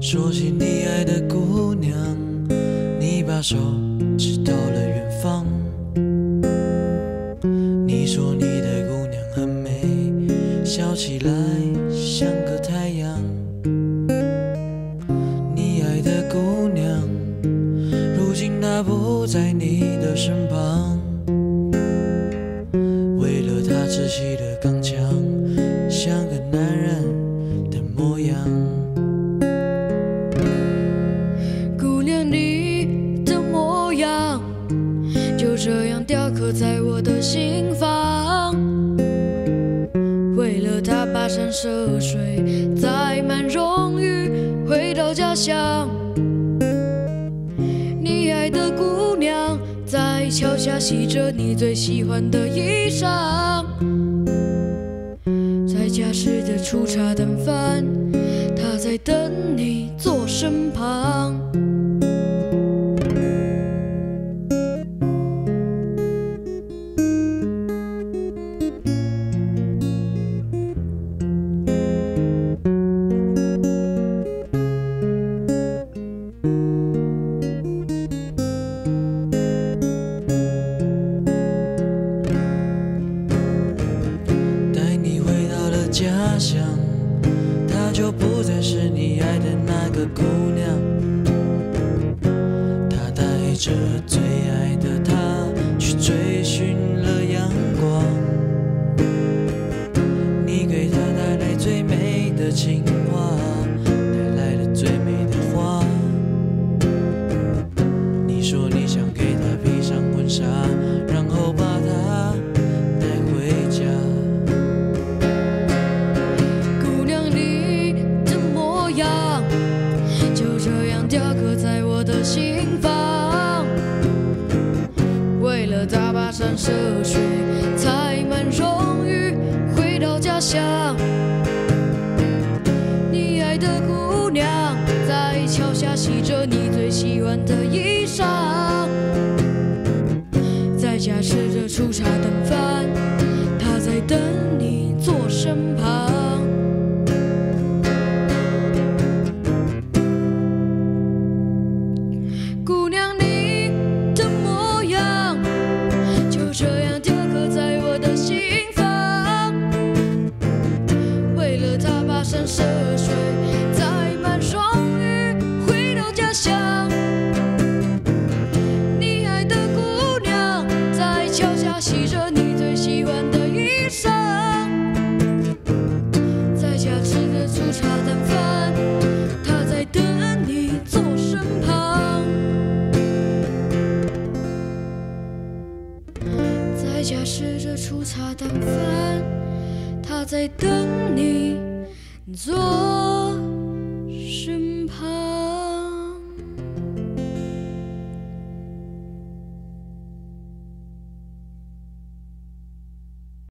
说起你爱的姑娘，你把手指到了远方。你说你的姑娘很美，笑起来像个太阳。你爱的姑娘，如今她不在你的身旁。为了她窒息的刚强，像个男人的模样。雕刻在我的心房。为了她跋山涉水，载满荣誉回到家乡。你爱的姑娘在桥下洗着你最喜欢的衣裳，在家时的粗茶淡饭，她在等你坐身旁。想，她就不再是你爱的那个姑娘。她带着最爱的她去追寻心房。为了大巴山涉水，载满荣誉回到家乡。你爱的姑娘在桥下洗着你最喜欢的衣裳，在家吃着粗茶淡饭，她在等你坐身旁。跋山涉水，载满荣誉回到家乡。你爱的姑娘在桥下洗着你最喜欢的衣裳，在家吃着粗茶淡饭，她在等你坐身旁。在家吃着粗茶淡饭，她在等你做